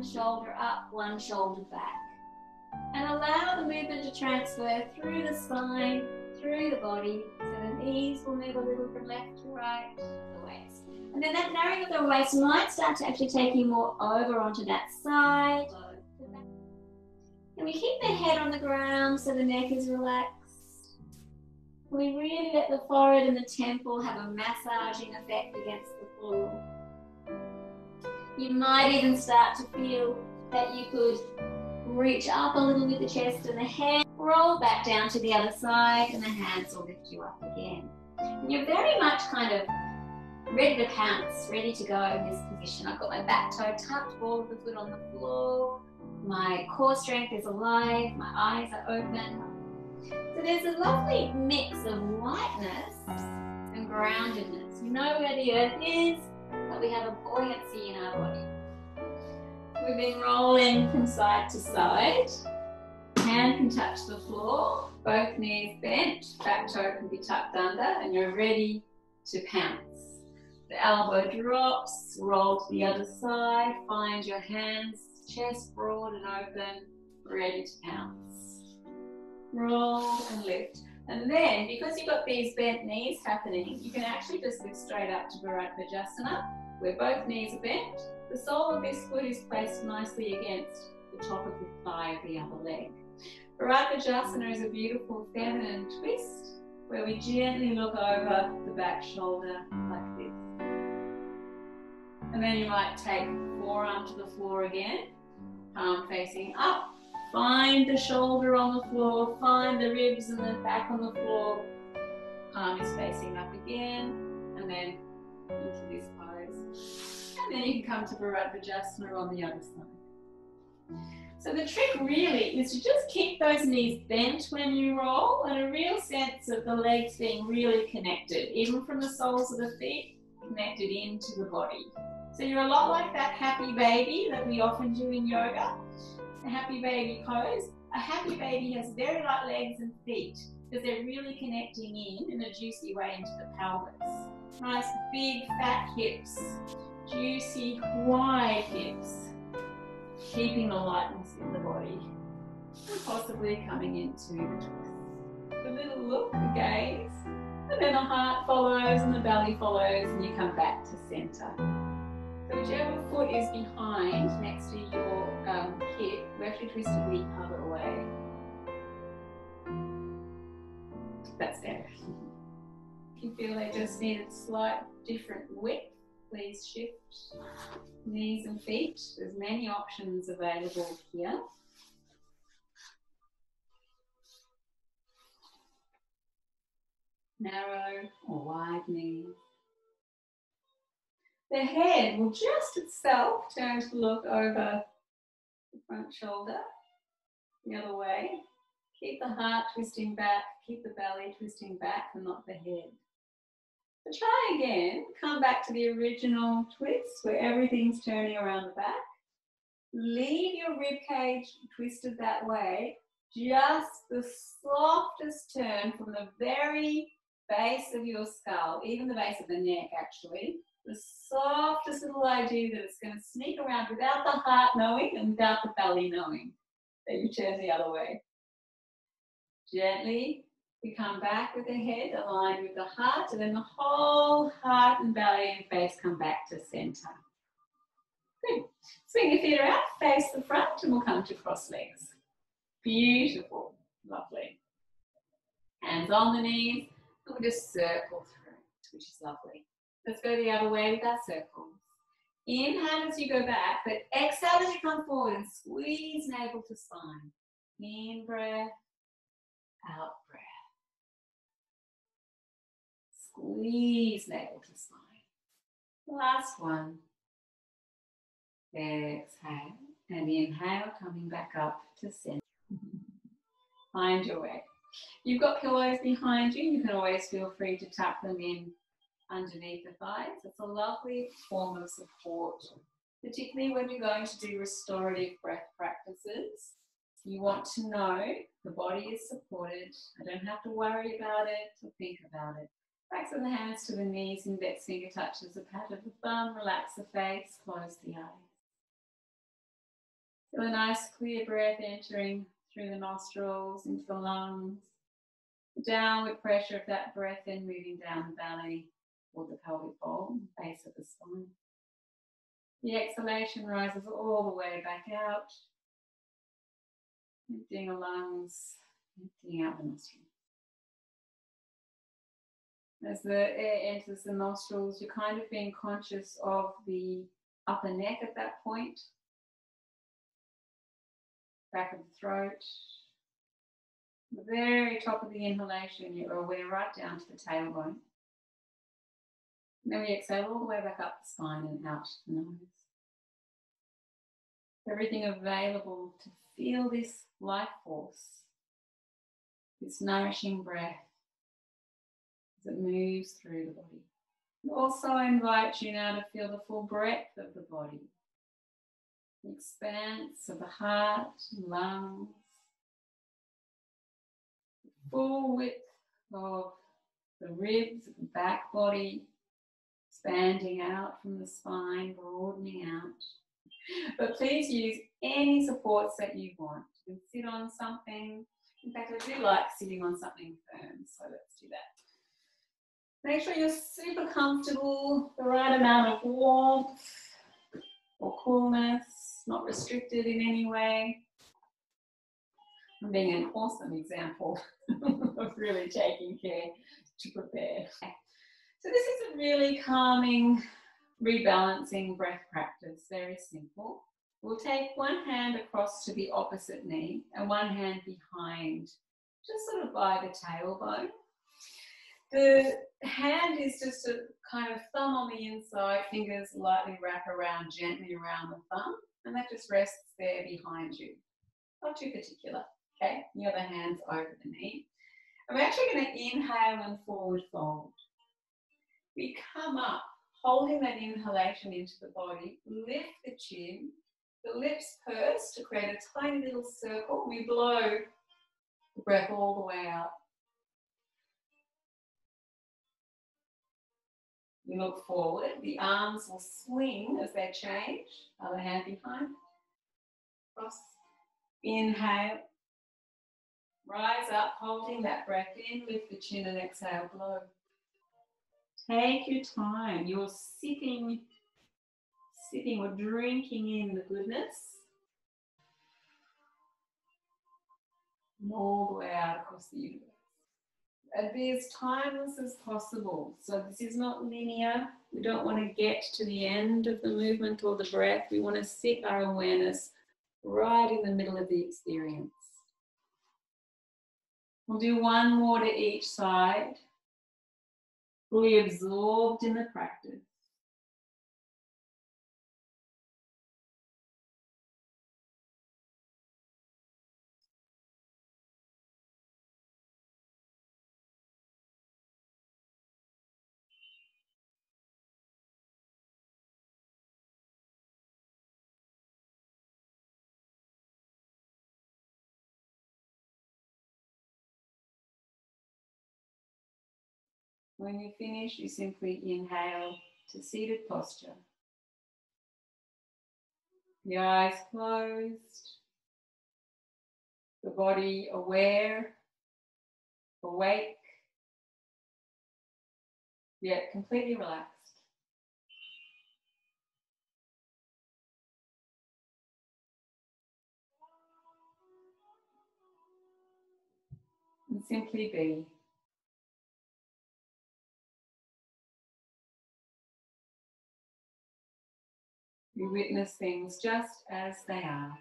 one shoulder up, one shoulder back. And allow the movement to transfer through the spine, through the body, so the knees will move a little from left to right, the waist. And then that narrowing of the waist might start to actually take you more over onto that side. And we keep the head on the ground so the neck is relaxed. We really let the forehead and the temple have a massaging effect against the floor. You might even start to feel that you could reach up a little with the chest and the head, roll back down to the other side, and the hands will lift you up again. And you're very much kind of ready to pounce, ready to go in this position. I've got my back toe tucked, ball of the foot on the floor. My core strength is alive, my eyes are open, so there's a lovely mix of lightness and groundedness. You know where the earth is, but we have a buoyancy in our body. We've been rolling from side to side. Hand can touch the floor, both knees bent, back toe can be tucked under, and you're ready to pounce. The elbow drops, roll to the other side, find your hands, chest broad and open, ready to pounce roll and lift. And then, because you've got these bent knees happening, you can actually just lift straight up to Bharadvajasana, where both knees are bent. The sole of this foot is placed nicely against the top of the thigh of the other leg. Bharadvajasana is a beautiful feminine twist, where we gently look over the back shoulder like this. And then you might take forearm to the floor again, palm facing up, Find the shoulder on the floor, find the ribs and the back on the floor. Palm is facing up again, and then into this pose. And then you can come to Bharadvajasana on the other side. So the trick really is to just keep those knees bent when you roll and a real sense of the legs being really connected, even from the soles of the feet, connected into the body. So you're a lot like that happy baby that we often do in yoga a happy baby pose. A happy baby has very light legs and feet because they're really connecting in in a juicy way into the pelvis. Nice big fat hips, juicy wide hips, keeping the lightness in the body and possibly coming into the twist. A little look, the gaze, and then the heart follows and the belly follows and you come back to center. Whichever foot is behind next to your um, hip, we actually twist the other way. That's there. If you feel they just need a slight different width, please shift knees and feet. There's many options available here. Narrow or wide knees. The head will just itself turn to look over the front shoulder, the other way. Keep the heart twisting back, keep the belly twisting back and not the head. So try again, come back to the original twist where everything's turning around the back. Leave your rib cage twisted that way, just the softest turn from the very base of your skull, even the base of the neck actually, the softest little idea that it's going to sneak around without the heart knowing and without the belly knowing. Then you turn the other way. Gently, we come back with the head aligned with the heart, and then the whole heart and belly and face come back to center. Good. Swing your feet around, face the front, and we'll come to cross legs. Beautiful. Lovely. Hands on the knees, and we'll just circle through, which is lovely. Let's go the other way with our circles. Inhale as you go back, but exhale as you come forward and squeeze navel to spine. In breath, out breath. Squeeze navel to spine. Last one. Exhale and inhale, coming back up to center. Find your way. You've got pillows behind you. You can always feel free to tuck them in underneath the thighs. It's a lovely form of support, particularly when you're going to do restorative breath practices. You want to know the body is supported. I don't have to worry about it or think about it. Of the hands to the knees, index finger touches the pad of the thumb, relax the face, close the eyes. Feel a nice clear breath entering through the nostrils into the lungs. Downward pressure of that breath in moving down the belly or the pelvic bowl, base of the spine. The exhalation rises all the way back out, emptying the lungs, emptying out the nostrils. As the air enters the nostrils, you're kind of being conscious of the upper neck at that point, back of the throat. The very top of the inhalation, you're aware right down to the tailbone. Then we exhale all the way back up the spine and out the nose. Everything available to feel this life force, this nourishing breath as it moves through the body. Also invite you now to feel the full breadth of the body, the expanse of the heart lungs, the full width of the ribs, the back body, expanding out from the spine, broadening out. But please use any supports that you want. You can sit on something. In fact, I do like sitting on something firm, so let's do that. Make sure you're super comfortable, the right amount of warmth or coolness, not restricted in any way. I'm being an awesome example of really taking care to prepare. So this is a really calming, rebalancing breath practice, very simple. We'll take one hand across to the opposite knee and one hand behind, just sort of by the tailbone. The hand is just a kind of thumb on the inside, fingers lightly wrap around gently around the thumb, and that just rests there behind you. Not too particular. Okay, the other hand's over the knee. I'm actually going to inhale and forward fold. We come up, holding that inhalation into the body, lift the chin, the lips purse to create a tiny little circle. We blow the breath all the way out. We look forward. The arms will swing as they change. Other hand behind. Cross. Inhale. Rise up, holding that breath in. Lift the chin and exhale. Blow. Take your time. You're sipping, sipping or drinking in the goodness. And all the way out across the universe be as timeless as possible. So this is not linear. We don't want to get to the end of the movement or the breath. We want to sit our awareness right in the middle of the experience. We'll do one more to each side, fully absorbed in the practice. When you finish, you simply inhale to seated posture. The eyes closed, the body aware, awake, yet completely relaxed. And simply be. We witness things just as they are.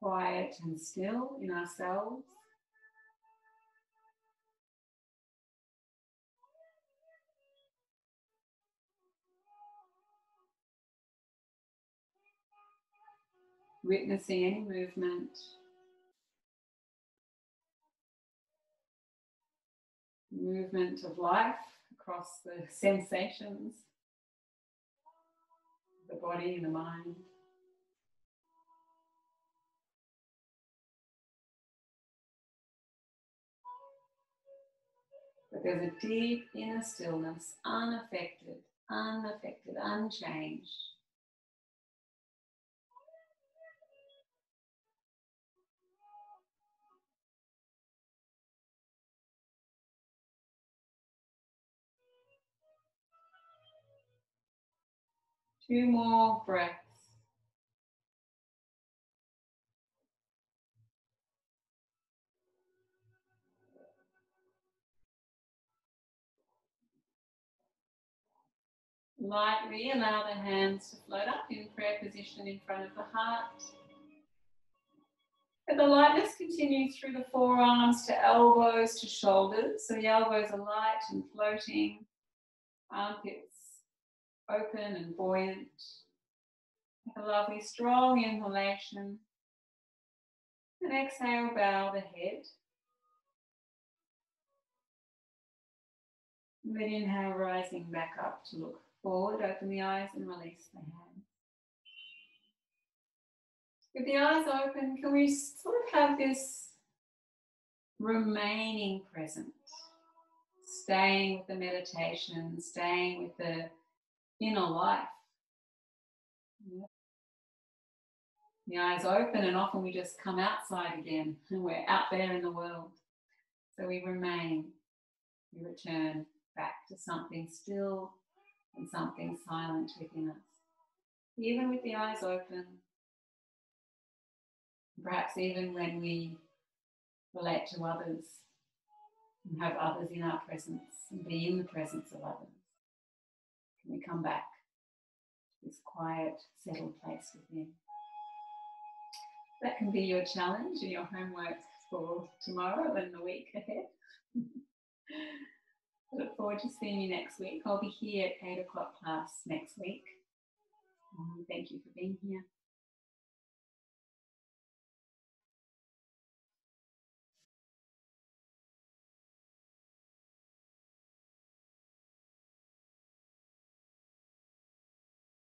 Quiet and still in ourselves. Witnessing any movement. Movement of life across the sensations the body and the mind. But there's a deep inner stillness, unaffected, unaffected, unchanged. Two more breaths. Lightly allow the hands to float up in prayer position in front of the heart. And the lightness continues through the forearms to elbows to shoulders. So the elbows are light and floating, armpits open and buoyant. a lovely strong inhalation. And exhale, bow the head. And then inhale, rising back up to look forward, open the eyes and release the hands. With the eyes open, can we sort of have this remaining present, staying with the meditation, staying with the inner life? The eyes open, and often we just come outside again and we're out there in the world. So we remain, we return back to something still and something silent within us. Even with the eyes open, perhaps even when we relate to others and have others in our presence and be in the presence of others, can we come back to this quiet, settled place within? That can be your challenge and your homework for tomorrow and the week ahead. I look forward to seeing you next week. I'll be here at 8 o'clock class next week. Um, thank you for being here.